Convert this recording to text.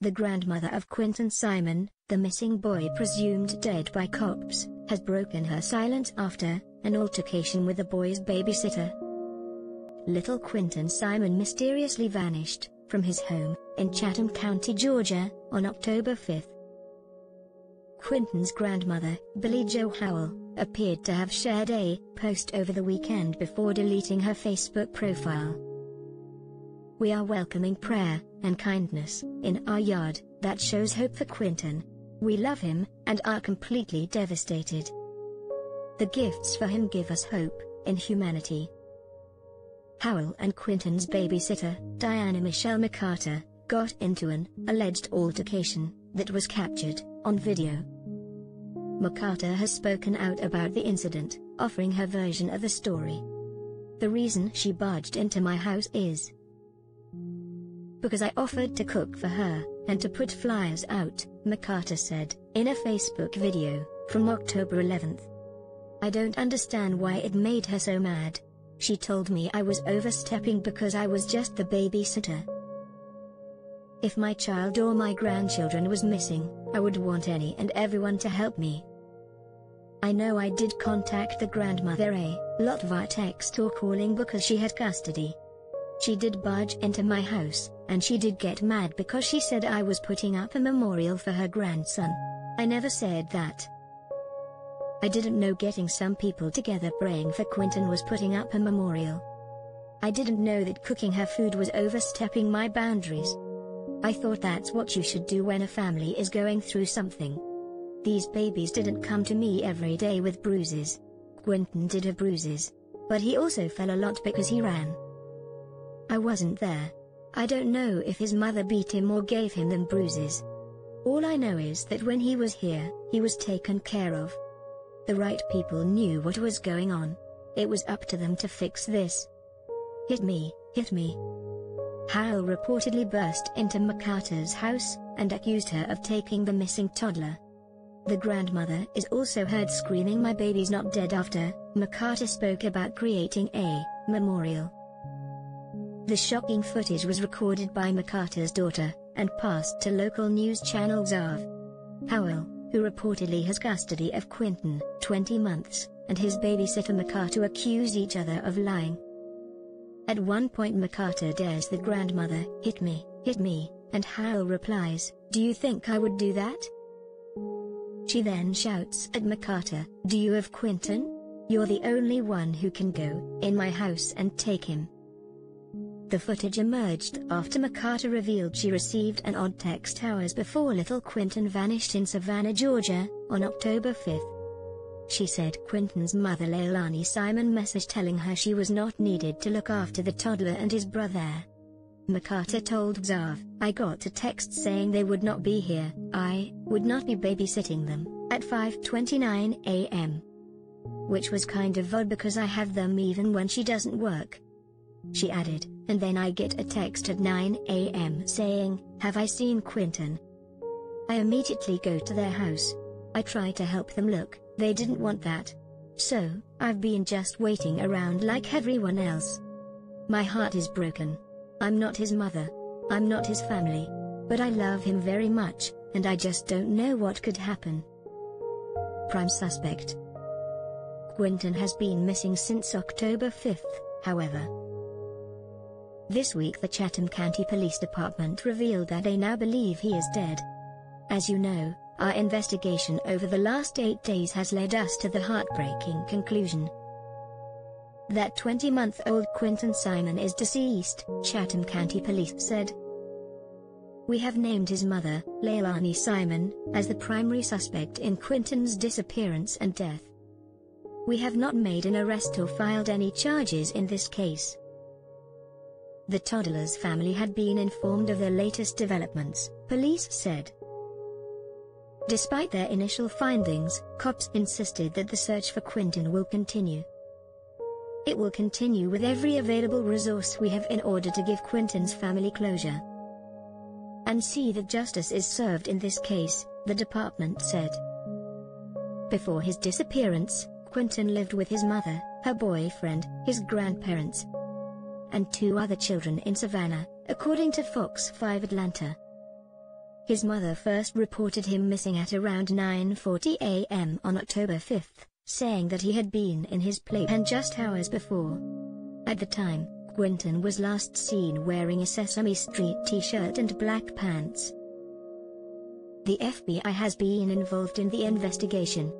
The grandmother of Quinton Simon, the missing boy presumed dead by cops, has broken her silence after an altercation with the boy's babysitter. Little Quinton Simon mysteriously vanished from his home in Chatham County, Georgia, on October 5. Quinton's grandmother, Billie Jo Howell, appeared to have shared a post over the weekend before deleting her Facebook profile. We are welcoming prayer and kindness in our yard that shows hope for Quinton. We love him and are completely devastated. The gifts for him give us hope in humanity. Howell and Quinton's babysitter, Diana Michelle McCarter, got into an alleged altercation that was captured on video. McCarter has spoken out about the incident, offering her version of the story. The reason she barged into my house is because I offered to cook for her, and to put flyers out, McCarter said, in a Facebook video, from October 11th. I don't understand why it made her so mad. She told me I was overstepping because I was just the babysitter. If my child or my grandchildren was missing, I would want any and everyone to help me. I know I did contact the grandmother a lot via text or calling because she had custody. She did barge into my house, and she did get mad because she said I was putting up a memorial for her grandson. I never said that. I didn't know getting some people together praying for Quinton was putting up a memorial. I didn't know that cooking her food was overstepping my boundaries. I thought that's what you should do when a family is going through something. These babies didn't come to me every day with bruises. Quinton did have bruises. But he also fell a lot because he ran. I wasn't there. I don't know if his mother beat him or gave him them bruises. All I know is that when he was here, he was taken care of. The right people knew what was going on. It was up to them to fix this. Hit me, hit me. Howell reportedly burst into McCarter's house and accused her of taking the missing toddler. The grandmother is also heard screaming my baby's not dead after McCarter spoke about creating a memorial. The shocking footage was recorded by McCarter's daughter, and passed to local news channels ZAV. Howell, who reportedly has custody of Quinton, 20 months, and his babysitter McCarter accuse each other of lying. At one point McCarter dares the grandmother, hit me, hit me, and Howell replies, do you think I would do that? She then shouts at McCarter, do you have Quinton? You're the only one who can go in my house and take him. The footage emerged after McCarter revealed she received an odd text hours before little Quinton vanished in Savannah, Georgia, on October 5. She said Quinton's mother Leilani Simon messaged telling her she was not needed to look after the toddler and his brother. McCarter told Zav, I got a text saying they would not be here, I would not be babysitting them, at 5.29 am. Which was kind of odd because I have them even when she doesn't work. She added, and then I get a text at 9 am saying, Have I seen Quinton? I immediately go to their house. I try to help them look, they didn't want that. So, I've been just waiting around like everyone else. My heart is broken. I'm not his mother. I'm not his family. But I love him very much, and I just don't know what could happen. Prime suspect. Quinton has been missing since October 5th, however. This week the Chatham County Police Department revealed that they now believe he is dead. As you know, our investigation over the last eight days has led us to the heartbreaking conclusion that 20-month-old Quinton Simon is deceased, Chatham County Police said. We have named his mother, Leilani Simon, as the primary suspect in Quinton's disappearance and death. We have not made an arrest or filed any charges in this case. The toddler's family had been informed of the latest developments, police said. Despite their initial findings, cops insisted that the search for Quinton will continue. It will continue with every available resource we have in order to give Quinton's family closure. And see that justice is served in this case, the department said. Before his disappearance, Quinton lived with his mother, her boyfriend, his grandparents, and two other children in Savannah, according to Fox 5 Atlanta. His mother first reported him missing at around 9.40 a.m. on October 5, saying that he had been in his playpen just hours before. At the time, Quinton was last seen wearing a Sesame Street t-shirt and black pants. The FBI has been involved in the investigation,